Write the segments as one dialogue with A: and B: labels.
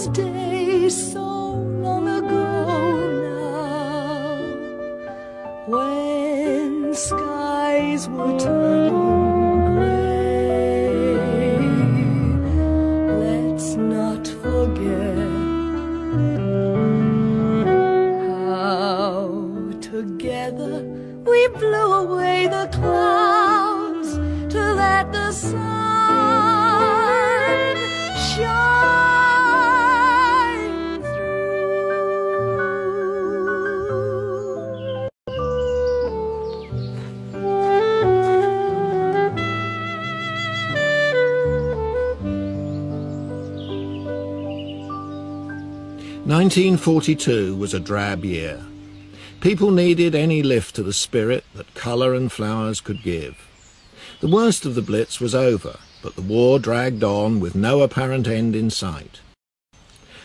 A: those days so long ago now when skies were
B: 1942 was a drab year. People needed any lift to the spirit that colour and flowers could give. The worst of the Blitz was over, but the war dragged on with no apparent end in sight.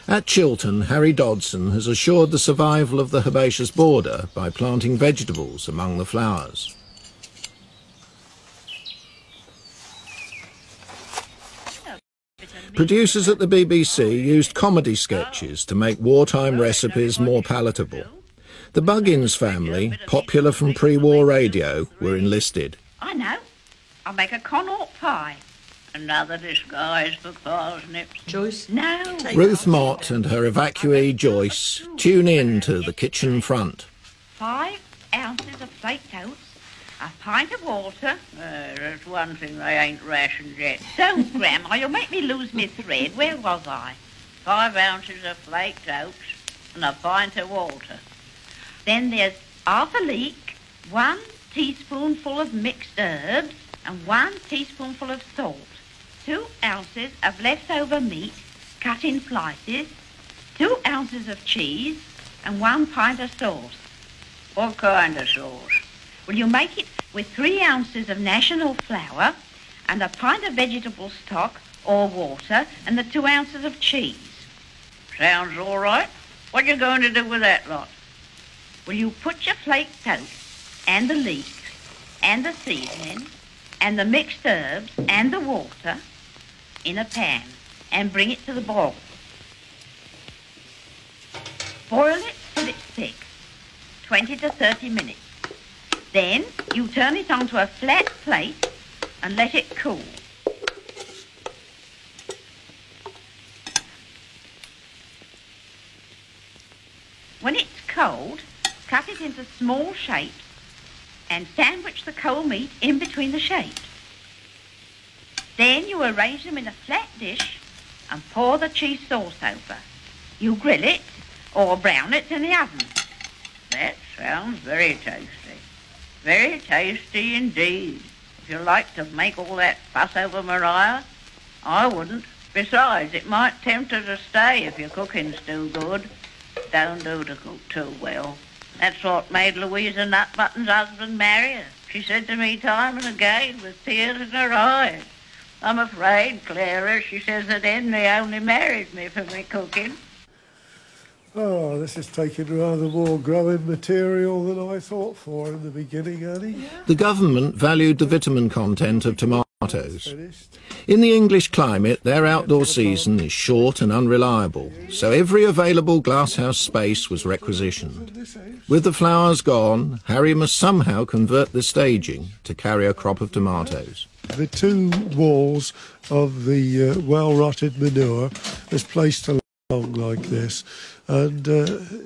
B: At Chilton, Harry Dodson has assured the survival of the herbaceous border by planting vegetables among the flowers. Producers at the BBC used comedy sketches to make wartime recipes more palatable. The Buggins family, popular from pre-war radio, were enlisted.
C: I know. I'll make a Connaught pie. Another disguise for parsnips.
D: Joyce?
C: No.
B: Ruth Mott and her evacuee Joyce tune in to the kitchen front.
C: Five ounces of flaked oats, a pint of water. Uh, there's one thing they ain't rationed yet. Don't, Grandma, you'll make me lose my thread. Where was I? Five ounces of flaked oats and a pint of water. Then there's half a leek, one teaspoonful of mixed herbs, and one teaspoonful of salt. Two ounces of leftover meat cut in slices, two ounces of cheese, and one pint of sauce. What kind of sauce? Well, you make it with three ounces of national flour and a pint of vegetable stock or water and the two ounces of cheese. Sounds all right. What are you going to do with that lot? Well, you put your flaked oats and the leeks and the seasoning and the mixed herbs and the water in a pan and bring it to the boil. Boil it till it's thick, 20 to 30 minutes. Then you turn it onto a flat plate and let it cool. When it's cold, cut it into small shapes and sandwich the cold meat in between the shapes. Then you arrange them in a flat dish and pour the cheese sauce over. You grill it or brown it in the oven. That sounds very tasty. Very tasty indeed. If you like to make all that fuss over Maria, I wouldn't. Besides, it might tempt her to stay if your cooking's too good. Don't do to cook too well. That's what made Louisa Nutbutton's husband marry her. She said to me time and again with tears in her eyes, I'm afraid, Clara, she says that Henry only married me for my cooking.
E: Oh, this is taking rather more growing material than I thought for in the beginning, Annie.
B: The government valued the vitamin content of tomatoes. In the English climate, their outdoor season is short and unreliable, so every available glasshouse space was requisitioned. With the flowers gone, Harry must somehow convert the staging to carry a crop of tomatoes.
E: The two walls of the uh, well-rotted manure is placed along like this, and uh,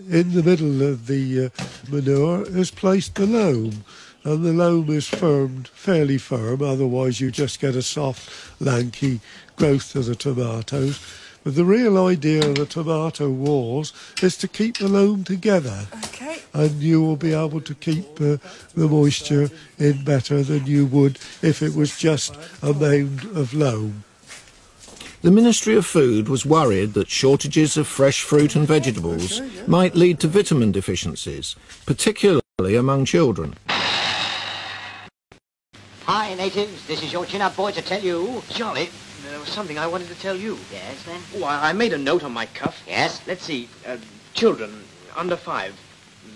E: in the middle of the uh, manure is placed the loam, and the loam is firmed, fairly firm, otherwise you just get a soft, lanky growth of the tomatoes. But the real idea of the tomato walls is to keep the loam together
D: Okay.
E: and you will be able to keep uh, the moisture in better than you would if it was just a mound of loam.
B: The Ministry of Food was worried that shortages of fresh fruit and vegetables might lead to vitamin deficiencies, particularly among children.
F: Hi, natives. This is your chin-up boy to tell you.
G: Jolly, there was something I wanted to tell you.
F: Yes, then?
G: Oh, I, I made a note on my cuff.
F: Yes?
G: Let's see. Uh, children under five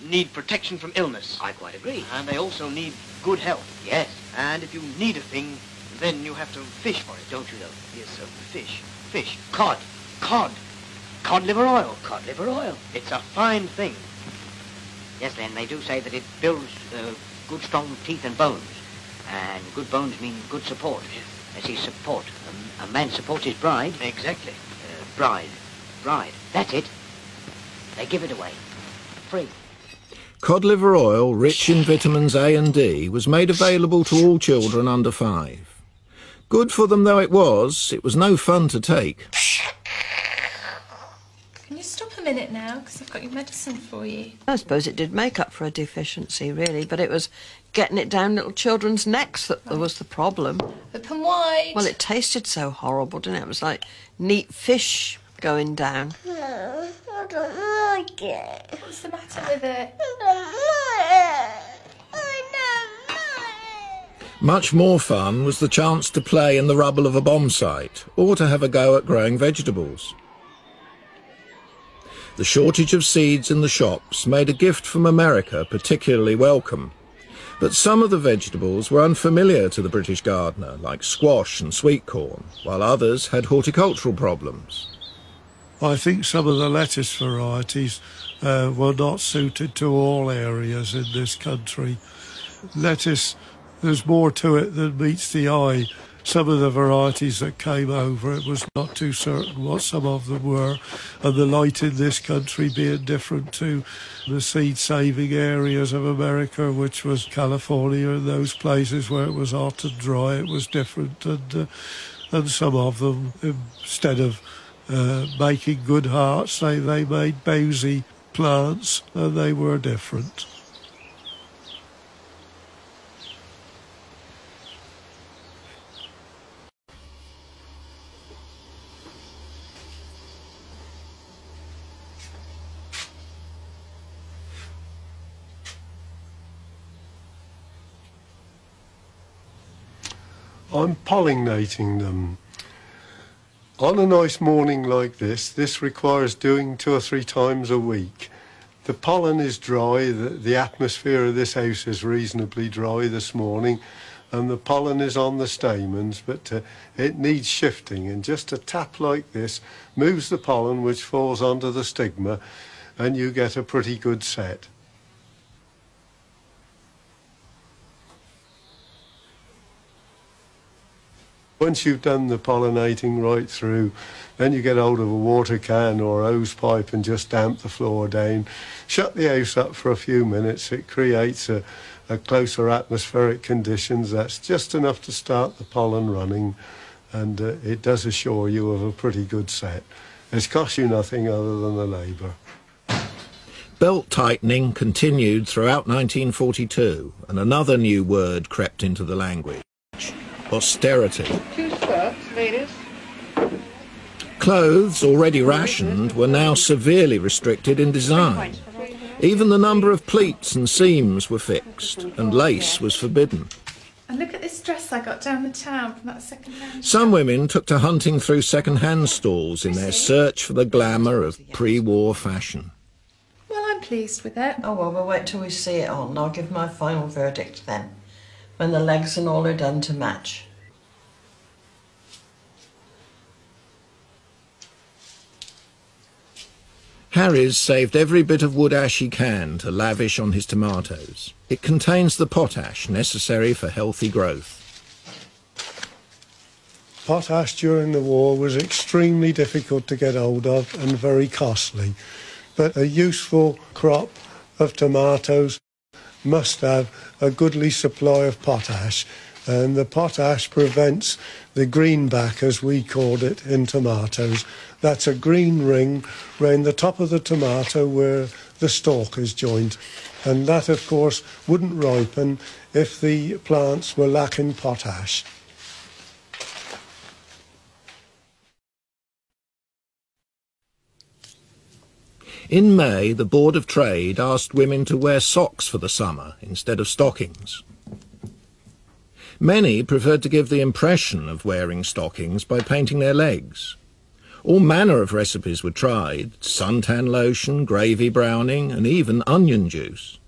G: need protection from illness.
F: I quite agree.
G: And they also need good health.
F: Yes.
G: And if you need a thing, then you have to fish for it, don't you, though? Yes, sir. Fish. Fish.
F: Cod.
G: Cod.
F: cod liver oil.
G: Cod liver oil. It's a fine thing.
F: Yes, Len, they do say that it builds uh, good, strong teeth and bones. And good bones mean good support. Yes. see, support. A, a man supports his bride.
G: Exactly.
F: Uh, bride. Bride. That's it. They give it away. Free.
B: Cod liver oil, rich in vitamins A and D, was made available to all children under five. Good for them though it was, it was no fun to take.
D: Can you stop a minute now? Because I've got your medicine for you.
H: I suppose it did make up for a deficiency, really, but it was getting it down little children's necks that right. was the problem.
D: Open wide.
H: Well, it tasted so horrible, didn't it? It was like neat fish going down.
D: No, I don't like it. What's the matter with it? I don't like it.
B: Much more fun was the chance to play in the rubble of a bomb site or to have a go at growing vegetables. The shortage of seeds in the shops made a gift from America particularly welcome. But some of the vegetables were unfamiliar to the British gardener, like squash and sweet corn, while others had horticultural problems.
E: I think some of the lettuce varieties uh, were not suited to all areas in this country. Lettuce there's more to it than meets the eye. Some of the varieties that came over, it was not too certain what some of them were, and the light in this country being different to the seed saving areas of America, which was California and those places where it was hot and dry, it was different, and uh, and some of them, instead of uh, making good hearts, they, they made bowsy plants, and they were different. I'm pollinating them. On a nice morning like this, this requires doing two or three times a week. The pollen is dry, the, the atmosphere of this house is reasonably dry this morning, and the pollen is on the stamens, but uh, it needs shifting. And just a tap like this moves the pollen, which falls onto the stigma, and you get a pretty good set. Once you've done the pollinating right through, then you get hold of a water can or a hose pipe and just damp the floor down. Shut the house up for a few minutes. It creates a, a closer atmospheric conditions. That's just enough to start the pollen running, and uh, it does assure you of a pretty good set. It's cost you nothing other than the labour.
B: Belt tightening continued throughout 1942, and another new word crept into the language austerity.
I: Two skirts, ladies.
B: Clothes, already rationed, were now severely restricted in design. Even the number of pleats and seams were fixed, and lace was forbidden.
D: And look at this dress I got down the town from that second-hand
B: Some women took to hunting through second-hand stalls in their search for the glamour of pre-war fashion.
D: Well, I'm pleased with it.
H: Oh, well, we'll wait till we see it on. I'll give my final verdict then when the legs and all are done to match.
B: Harry's saved every bit of wood ash he can to lavish on his tomatoes. It contains the potash necessary for healthy growth.
E: Potash during the war was extremely difficult to get hold of and very costly, but a useful crop of tomatoes must have a goodly supply of potash, and the potash prevents the greenback, as we called it in tomatoes. That's a green ring round the top of the tomato where the stalk is joined. And that, of course, wouldn't ripen if the plants were lacking potash.
B: In May, the Board of Trade asked women to wear socks for the summer instead of stockings. Many preferred to give the impression of wearing stockings by painting their legs. All manner of recipes were tried, suntan lotion, gravy browning, and even onion juice.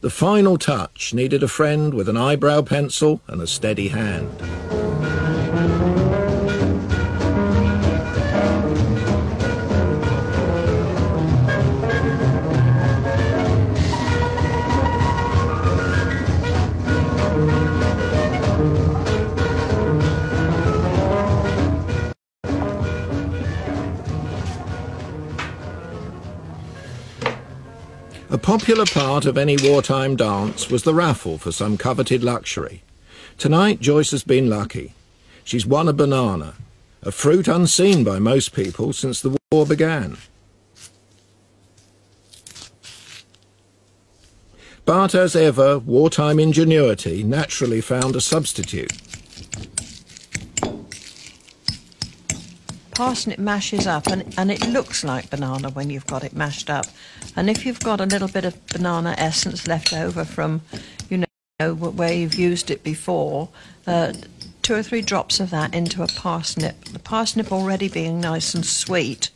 B: The final touch needed a friend with an eyebrow pencil and a steady hand. Popular part of any wartime dance was the raffle for some coveted luxury. Tonight, Joyce has been lucky. She's won a banana, a fruit unseen by most people since the war began. But as ever, wartime ingenuity naturally found a substitute.
H: Parsnip mashes up and, and it looks like banana when you've got it mashed up. And if you've got a little bit of banana essence left over from, you know, where you've used it before, uh, two or three drops of that into a parsnip. The parsnip already being nice and sweet,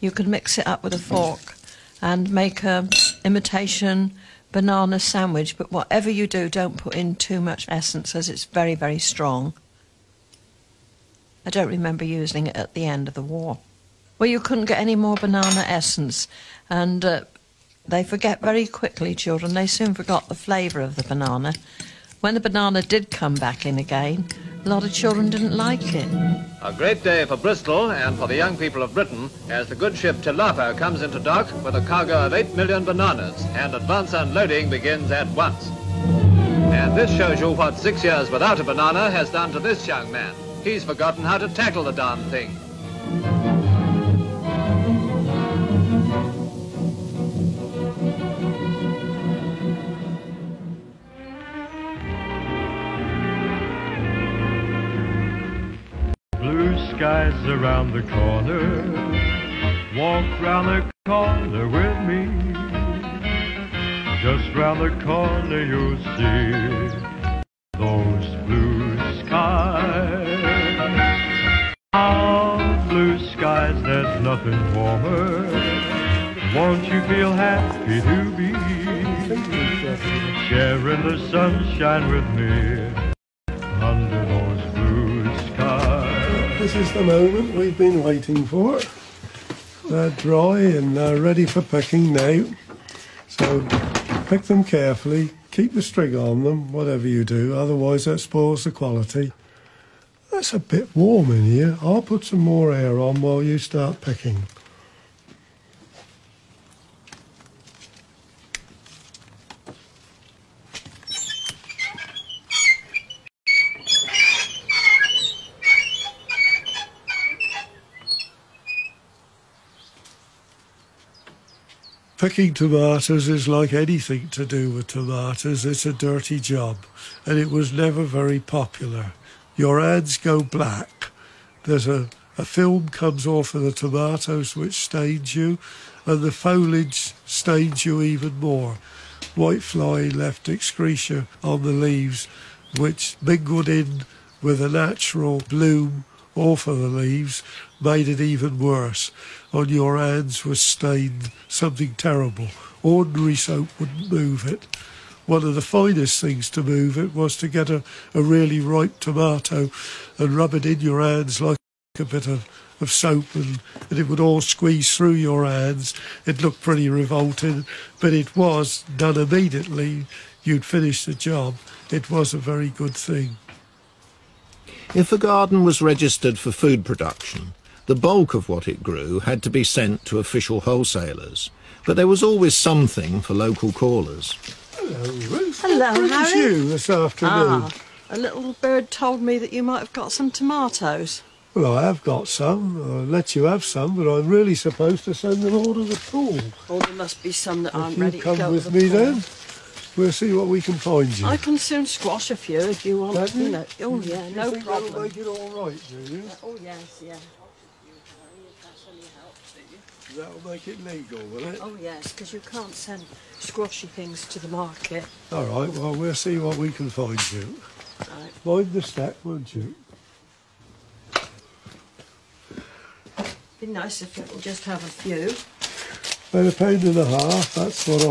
H: you can mix it up with a fork and make a imitation banana sandwich. But whatever you do, don't put in too much essence as it's very, very strong. I don't remember using it at the end of the war. Well, you couldn't get any more banana essence, and uh, they forget very quickly, children. They soon forgot the flavour of the banana. When the banana did come back in again, a lot of children didn't like it.
I: A great day for Bristol and for the young people of Britain as the good ship Tilapa comes into dock with a cargo of 8 million bananas and advance unloading begins at once. And this shows you what six years without a banana has done to this young man. He's forgotten how to tackle the darn thing.
J: Blue skies around the corner. Walk round the corner with me. Just round the corner you'll see nothing warmer. Won't you feel happy to be sharing the sunshine with me under those blue skies?
E: This is the moment we've been waiting for. They're dry and they're ready for picking now. So pick them carefully, keep the string on them, whatever you do, otherwise that spoils the quality. That's a bit warm in here. I'll put some more air on while you start picking. Picking tomatoes is like anything to do with tomatoes. It's a dirty job, and it was never very popular your ads go black. There's a, a film comes off of the tomatoes which stains you, and the foliage stains you even more. Whitefly left excretia on the leaves, which mingled in with a natural bloom off of the leaves, made it even worse. On your hands was stained something terrible. Ordinary soap wouldn't move it one of the finest things to move it was to get a, a really ripe tomato and rub it in your hands like a bit of, of soap and, and it would all squeeze through your hands. It looked pretty revolting, but it was done immediately. You'd finished the job. It was a very good thing.
B: If a garden was registered for food production, the bulk of what it grew had to be sent to official wholesalers, but there was always something for local callers.
E: Hello, Ruth.
H: Hello,
E: what
H: Harry.
E: you this afternoon?
H: Ah, a little bird told me that you might have got some tomatoes.
E: Well, I have got some. I'll let you have some, but I'm really supposed to send them all to the pool.
H: Oh, there must be some that
E: if
H: aren't
E: you
H: ready
E: come
H: to go
E: with
H: to the
E: me
H: pool.
E: then, we'll see what we can find you.
H: I can soon squash a few if you want.
E: Can
H: You
E: you?
H: know. Oh yeah,
E: you
H: no
E: think that'll
H: problem.
E: make it all right, do you?
H: Oh yes, yeah.
E: That'll make it legal, will it?
H: Oh yes, because you can't send squashy things to the market.
E: All right, well, we'll see what we can find you.
H: Right.
E: Mind the stack, won't you?
H: Be nice if you could just have a few.
E: About a pound and a half, that's what I'm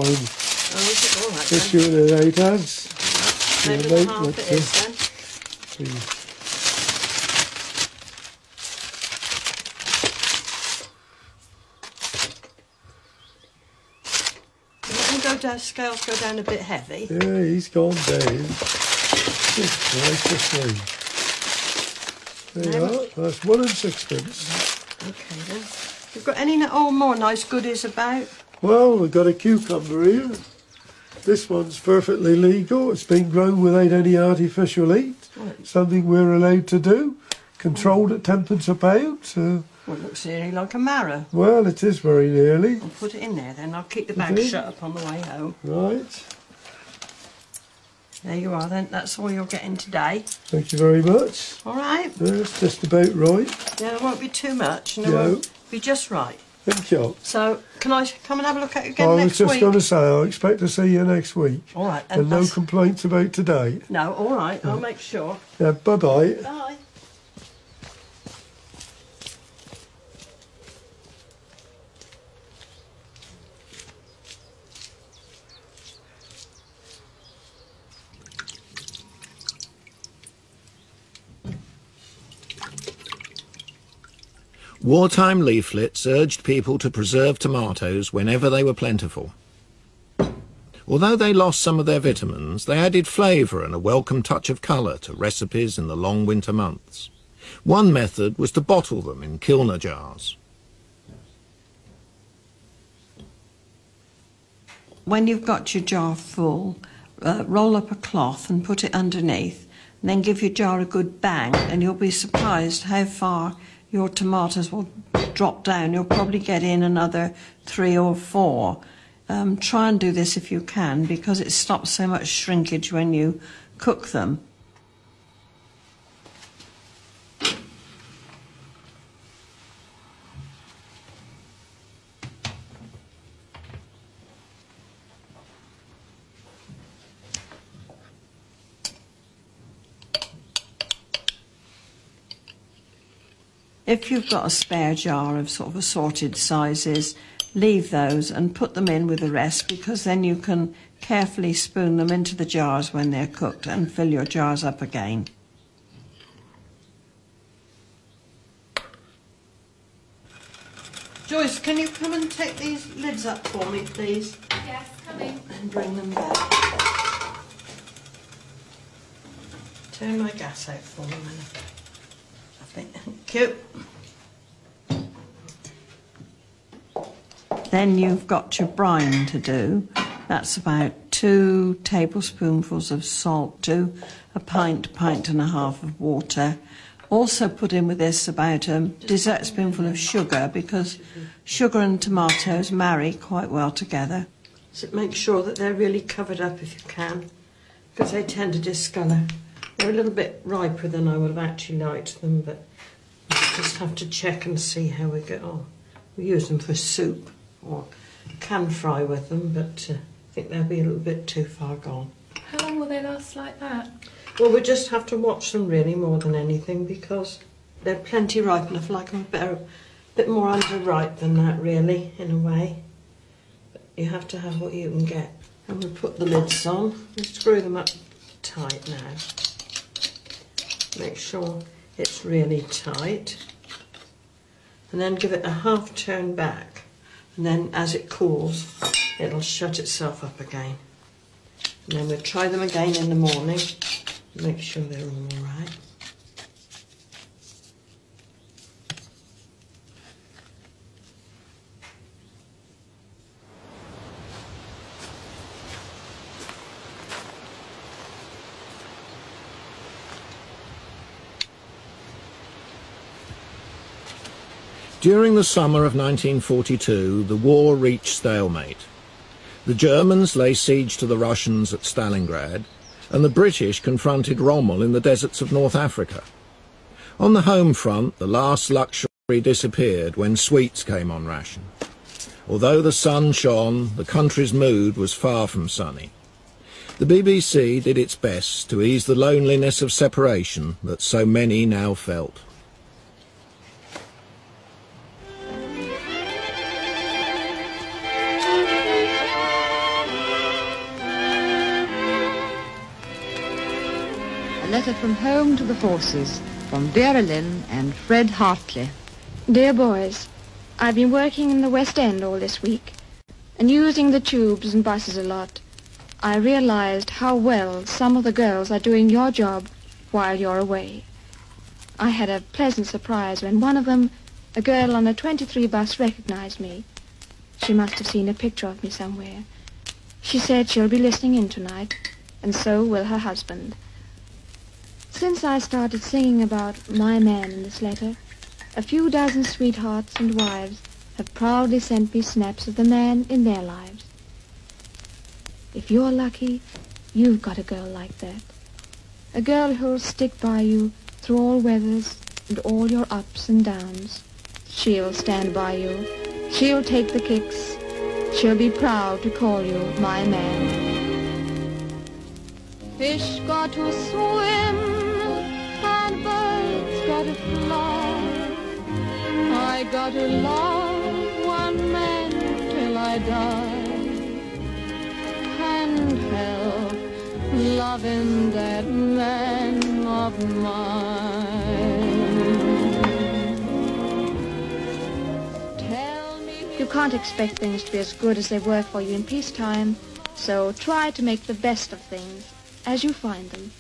H: Oh, is it all right then?
E: issuing it out as.
H: Pound
E: Yeah,
H: and a
E: mate,
H: half it is then.
E: See.
H: You can go down, scales go down a bit heavy.
E: Yeah, he's gone gracious me. There you are. That's one and sixpence.
H: Okay then. You've got any oh more nice goodies about?
E: Well, we've got a cucumber here. This one's perfectly legal. It's been grown without any artificial heat. Something we're allowed to do. Controlled at tenpence a pound. So,
H: Well, it looks nearly like a marrow.
E: well, it is very nearly.
H: I'll put it in there then. I'll keep the bag
E: Okay.
H: shut up on the way home.
E: Right.
H: There you are then. That's all you're getting today.
E: Thank you very much.
H: All right.
E: That's just about right.
H: Yeah, there won't be too much. And
E: No.
H: won't be just right.
E: Thank you.
H: So, can I come and have a look at it again
E: I was just going to say, I expect to see you next week.
H: All right.
E: And no complaints about today.
H: No, all right. I'll make sure.
E: Yeah, bye bye.
H: Bye.
B: Wartime leaflets urged people to preserve tomatoes whenever they were plentiful. Although they lost some of their vitamins, they added flavour and a welcome touch of colour to recipes in the long winter months. One method was to bottle them in kilner jars.
H: When you've got your jar full, uh, roll up a cloth and put it underneath, and then give your jar a good bang, and you'll be surprised how far your tomatoes will drop down. You'll probably get in another three or four. Um, try and do this if you can, because it stops so much shrinkage when you cook them. If you've got a spare jar of sort of assorted sizes, leave those and put them in with the rest because then you can carefully spoon them into the jars when they're cooked and fill your jars up again. Joyce, can you come and take these lids up for me, please?
D: Yes, coming.
H: And bring them back. Turn my gas out for a Minnie. Thank you. Then you've got your brine to do. That's about two tablespoonfuls of salt to a pint, pint and a half of water. Also put in with this about a dessert spoonful of sugar because sugar and tomatoes marry quite well together. So make sure that they're really covered up if you can because they tend to discolour. They're a little bit riper than I would have actually liked them, but we just have to check and see how we get on. We use them for soup or can fry with them, but uh, I think they'll be a little bit too far gone.
D: How long will they last like that?
H: Well, we just have to watch them really more than anything because they're plenty ripe enough. Like them a bit, a bit more underripe than that, really, in a way. But you have to have what you can get. And we'll put the lids on and screw them up tight now. Make sure it's really tight. And then give it a half turn back. And then as it cools, it'll shut itself up again. And then we'll try them again in the morning. Make sure they're alright.
B: During the summer of 1942, the war reached stalemate. The Germans lay siege to the Russians at Stalingrad, and the British confronted Rommel in the deserts of North Africa. On the home front, the last luxury disappeared when sweets came on ration. Although the sun shone, the country's mood was far from sunny. The BBC did its best to ease the loneliness of separation that so many now felt.
K: Letter from home to the forces from Vera Lynn and Fred Hartley.
L: Dear boys, I've been working in the West End all this week and using the tubes and buses a lot. I realized how well some of the girls are doing your job while you're away. I had a pleasant surprise when one of them, a girl on a 23 bus, recognized me. She must have seen a picture of me somewhere. She said she'll be listening in tonight, and so will her husband. Since I started singing about my man in this letter, a few dozen sweethearts and wives have proudly sent me snaps of the man in their lives. If you're lucky, you've got a girl like that. A girl who'll stick by you through all weathers and all your ups and downs. She'll stand by you. She'll take the kicks. She'll be proud to call you my man. Fish got to swim fly. I got to love one man till I die. And help loving that man of mine. You can't expect things to be as good as they were for you in peacetime, so try to make the best of things as you find them.